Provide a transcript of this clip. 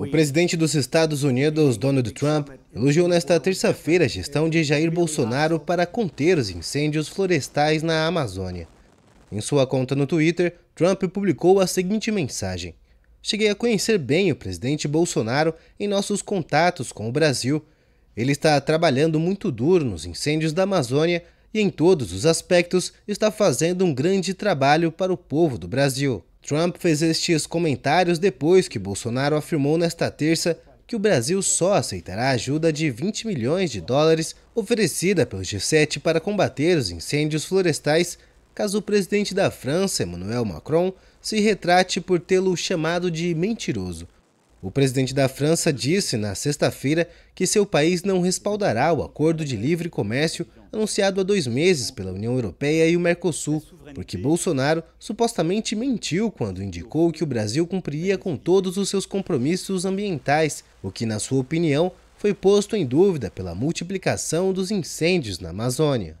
O presidente dos Estados Unidos, Donald Trump, elogiou nesta terça-feira a gestão de Jair Bolsonaro para conter os incêndios florestais na Amazônia. Em sua conta no Twitter, Trump publicou a seguinte mensagem: Cheguei a conhecer bem o presidente Bolsonaro em nossos contatos com o Brasil. Ele está trabalhando muito duro nos incêndios da Amazônia e, em todos os aspectos, está fazendo um grande trabalho para o povo do Brasil. Trump fez estes comentários depois que Bolsonaro afirmou nesta terça que o Brasil só aceitará a ajuda de 20 milhões de dólares oferecida pelo G7 para combater os incêndios florestais, caso o presidente da França, Emmanuel Macron, se retrate por tê-lo chamado de mentiroso. O presidente da França disse na sexta-feira que seu país não respaldará o acordo de livre comércio anunciado há dois meses pela União Europeia e o Mercosul, porque Bolsonaro supostamente mentiu quando indicou que o Brasil cumpriria com todos os seus compromissos ambientais, o que, na sua opinião, foi posto em dúvida pela multiplicação dos incêndios na Amazônia.